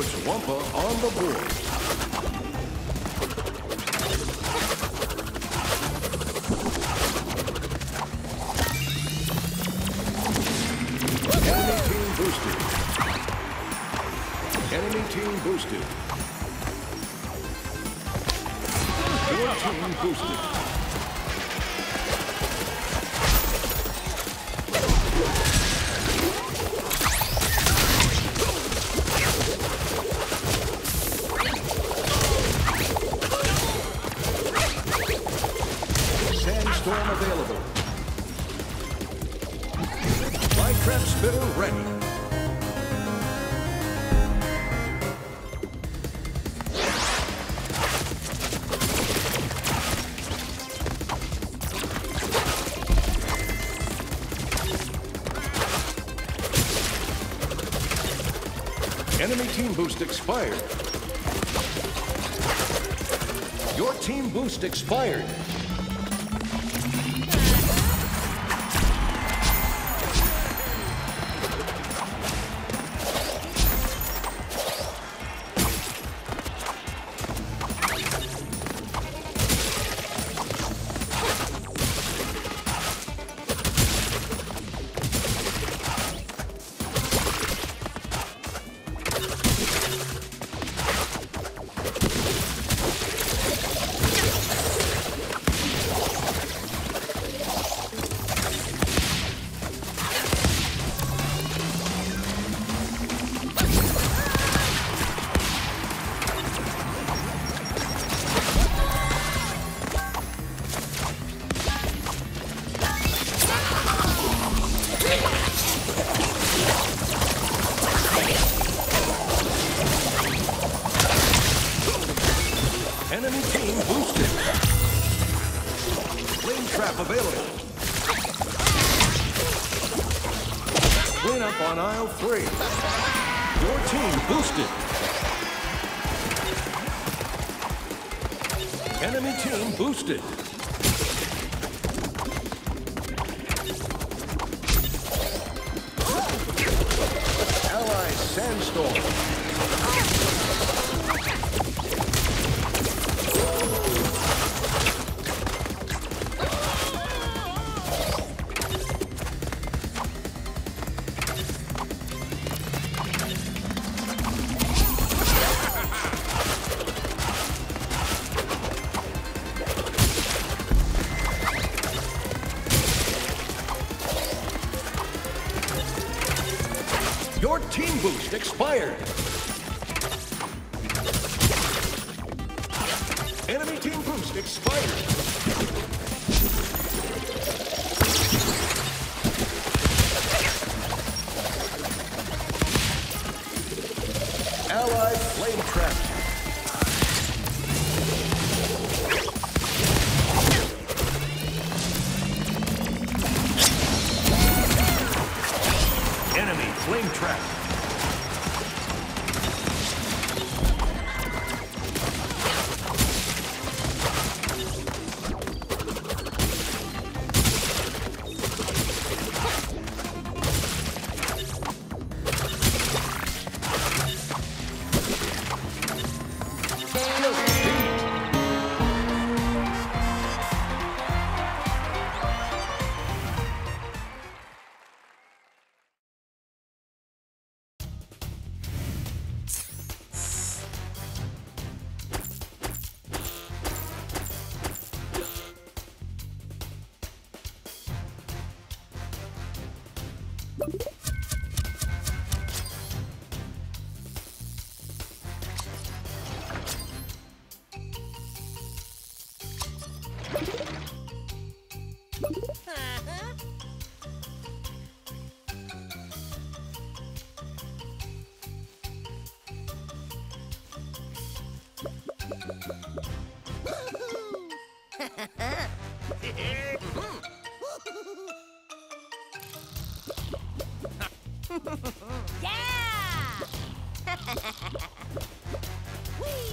Puts Wumpa on the board. Enemy team boosted. Enemy team boosted. Your team boosted. Sandstorm available. Minecraft spitter ready. Enemy team boost expired. Your team boost expired. Boosted. Flame trap available. Clean up on aisle three. Your team boosted. Enemy team boosted. Ally Sandstorm. Your team boost expired. Enemy team boost expired. Allied flame trap. Flame Whee!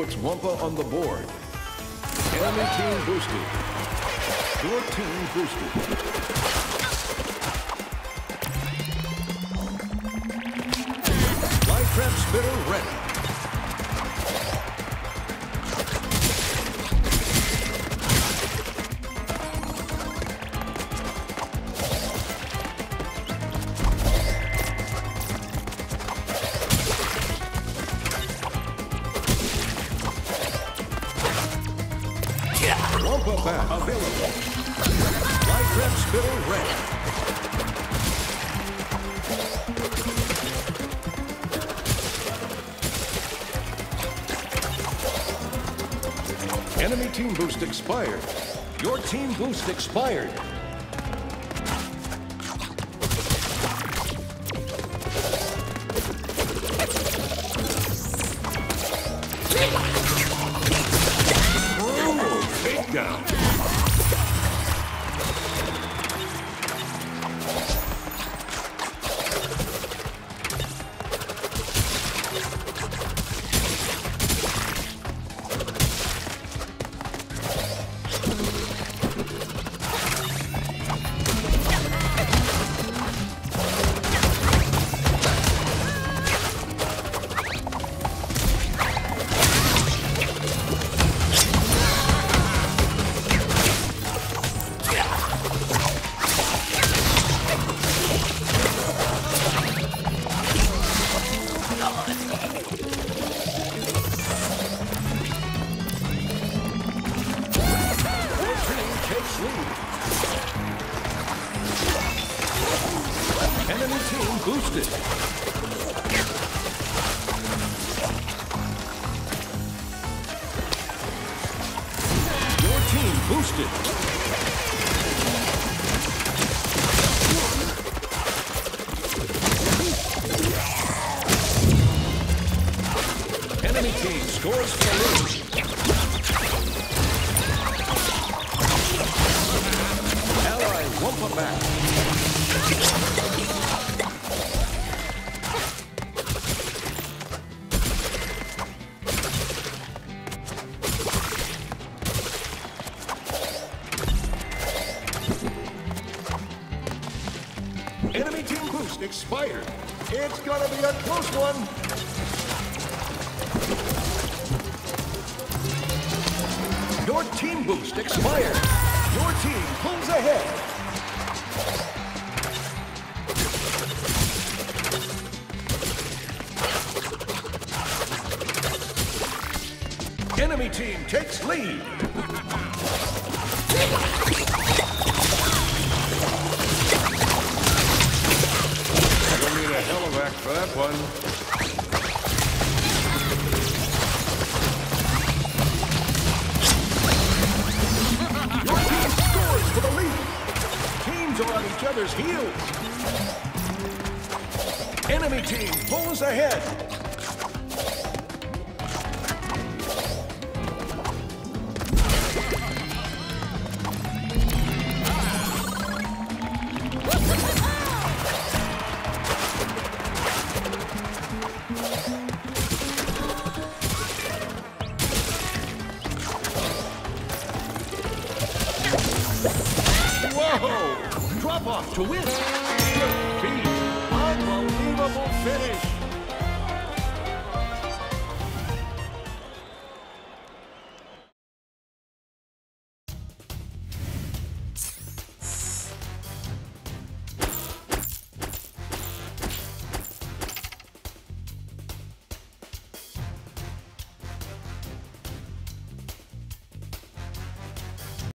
Puts Wumpa on the board. Enemy team boosted. Your team boosted. Light trap spitter ready. Available. Light trap spitter ready. Enemy team boost expired. Your team boost expired. Boosted. Enemy team scores for lead. Expired. It's gonna be a close one. Your team boost expired. Your team pulls ahead. Enemy team takes lead. You'll need a helivac for that one. Your team scores for the lead. Teams are on each other's heels. Enemy team pulls ahead. To win. Good. Unbelievable finish.